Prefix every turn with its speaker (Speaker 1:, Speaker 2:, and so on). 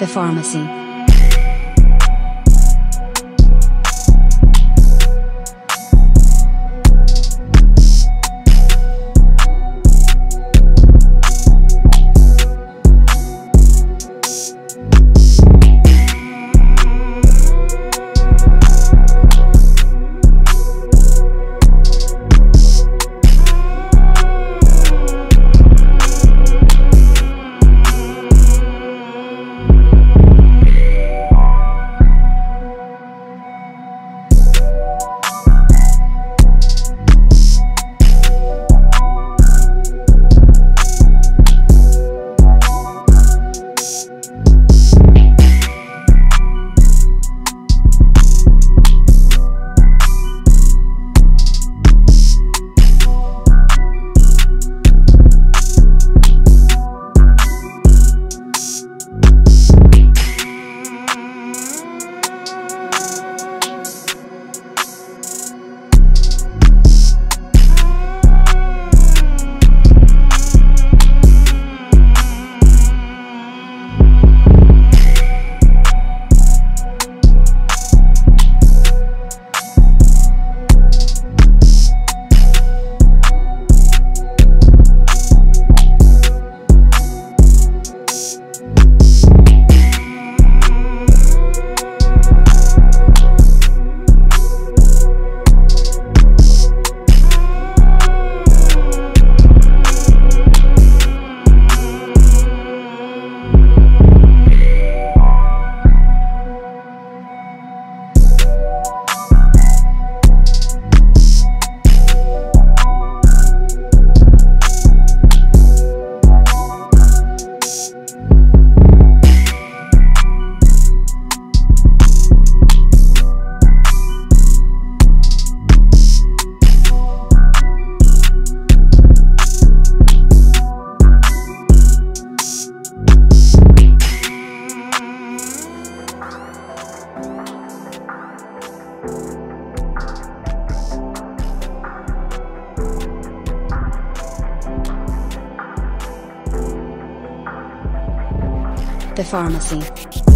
Speaker 1: The Pharmacy. The Pharmacy.